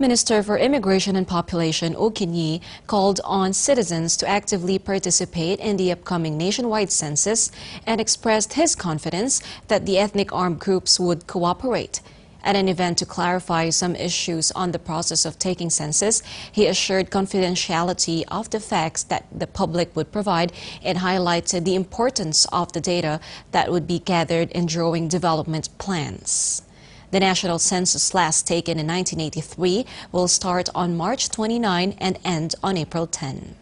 Minister for Immigration and Population Oh Khin Yi called on citizens to actively participate in the upcoming nationwide census and expressed his confidence that the ethnic armed groups would cooperate. At an event to clarify some issues on the process of taking census, he assured confidentiality of the facts that the public would provide and highlighted the importance of the data that would be gathered in drawing development plans. The national census last taken in 1983 will start on March 29 and end on April 10.